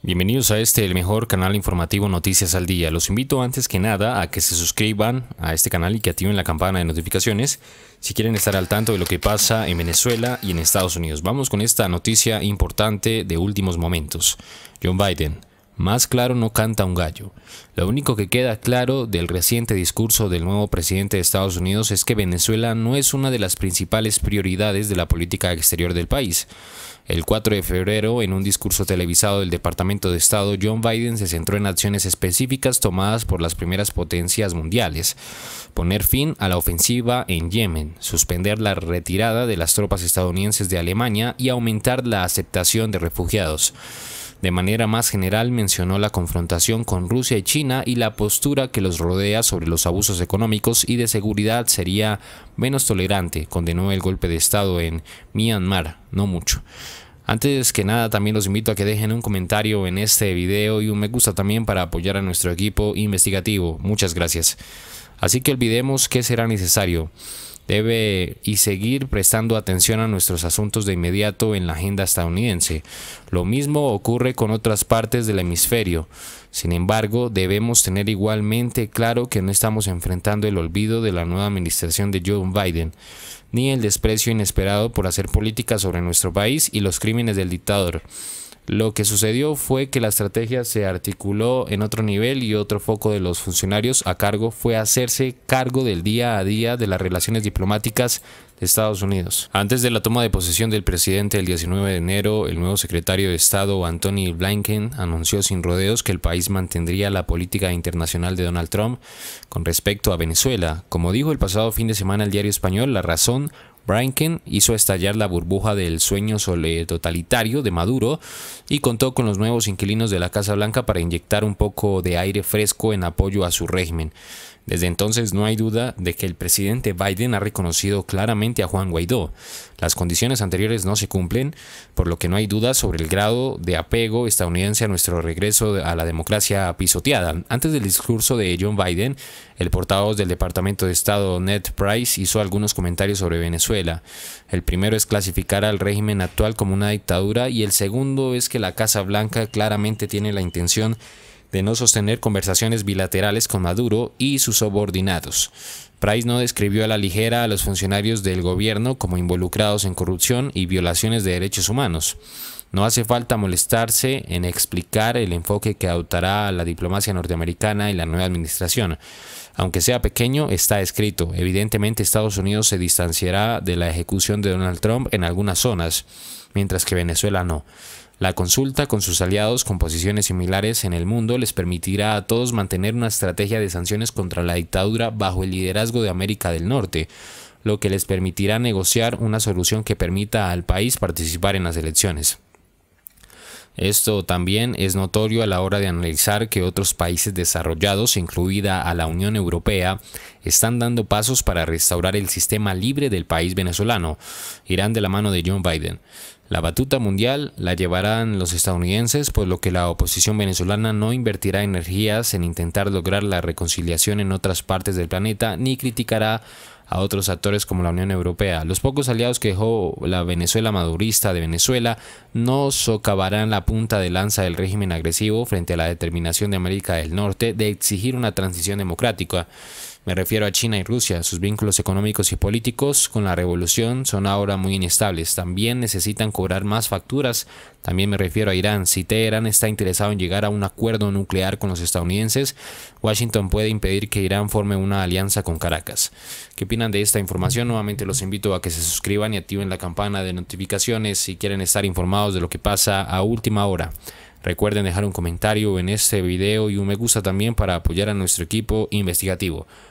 Bienvenidos a este, el mejor canal informativo Noticias al Día. Los invito antes que nada a que se suscriban a este canal y que activen la campana de notificaciones si quieren estar al tanto de lo que pasa en Venezuela y en Estados Unidos. Vamos con esta noticia importante de últimos momentos. John Biden. Más claro no canta un gallo. Lo único que queda claro del reciente discurso del nuevo presidente de Estados Unidos es que Venezuela no es una de las principales prioridades de la política exterior del país. El 4 de febrero, en un discurso televisado del Departamento de Estado, John Biden se centró en acciones específicas tomadas por las primeras potencias mundiales. Poner fin a la ofensiva en Yemen, suspender la retirada de las tropas estadounidenses de Alemania y aumentar la aceptación de refugiados. De manera más general mencionó la confrontación con Rusia y China y la postura que los rodea sobre los abusos económicos y de seguridad sería menos tolerante. Condenó el golpe de Estado en Myanmar, no mucho. Antes que nada también los invito a que dejen un comentario en este video y un me gusta también para apoyar a nuestro equipo investigativo. Muchas gracias. Así que olvidemos que será necesario debe y seguir prestando atención a nuestros asuntos de inmediato en la agenda estadounidense. Lo mismo ocurre con otras partes del hemisferio. Sin embargo, debemos tener igualmente claro que no estamos enfrentando el olvido de la nueva administración de Joe Biden, ni el desprecio inesperado por hacer política sobre nuestro país y los crímenes del dictador. Lo que sucedió fue que la estrategia se articuló en otro nivel y otro foco de los funcionarios a cargo fue hacerse cargo del día a día de las relaciones diplomáticas de Estados Unidos. Antes de la toma de posesión del presidente el 19 de enero, el nuevo secretario de Estado Anthony Blinken anunció sin rodeos que el país mantendría la política internacional de Donald Trump con respecto a Venezuela. Como dijo el pasado fin de semana el diario español, la razón Brinken hizo estallar la burbuja del sueño totalitario de Maduro y contó con los nuevos inquilinos de la Casa Blanca para inyectar un poco de aire fresco en apoyo a su régimen. Desde entonces no hay duda de que el presidente Biden ha reconocido claramente a Juan Guaidó. Las condiciones anteriores no se cumplen, por lo que no hay duda sobre el grado de apego estadounidense a nuestro regreso a la democracia pisoteada. Antes del discurso de John Biden, el portavoz del Departamento de Estado Ned Price hizo algunos comentarios sobre Venezuela. El primero es clasificar al régimen actual como una dictadura y el segundo es que la Casa Blanca claramente tiene la intención de no sostener conversaciones bilaterales con Maduro y sus subordinados. Price no describió a la ligera a los funcionarios del gobierno como involucrados en corrupción y violaciones de derechos humanos. No hace falta molestarse en explicar el enfoque que adoptará la diplomacia norteamericana y la nueva administración. Aunque sea pequeño, está escrito. Evidentemente Estados Unidos se distanciará de la ejecución de Donald Trump en algunas zonas, mientras que Venezuela no. La consulta con sus aliados con posiciones similares en el mundo les permitirá a todos mantener una estrategia de sanciones contra la dictadura bajo el liderazgo de América del Norte, lo que les permitirá negociar una solución que permita al país participar en las elecciones. Esto también es notorio a la hora de analizar que otros países desarrollados, incluida a la Unión Europea, están dando pasos para restaurar el sistema libre del país venezolano. Irán de la mano de John Biden. La batuta mundial la llevarán los estadounidenses, por lo que la oposición venezolana no invertirá energías en intentar lograr la reconciliación en otras partes del planeta, ni criticará a otros actores como la Unión Europea. Los pocos aliados que dejó la Venezuela madurista de Venezuela no socavarán la punta de lanza del régimen agresivo frente a la determinación de América del Norte de exigir una transición democrática. Me refiero a China y Rusia. Sus vínculos económicos y políticos con la revolución son ahora muy inestables. También necesitan cobrar más facturas. También me refiero a Irán. Si Teherán está interesado en llegar a un acuerdo nuclear con los estadounidenses, Washington puede impedir que Irán forme una alianza con Caracas. ¿Qué opinan de esta información? Nuevamente los invito a que se suscriban y activen la campana de notificaciones si quieren estar informados de lo que pasa a última hora. Recuerden dejar un comentario en este video y un me gusta también para apoyar a nuestro equipo investigativo.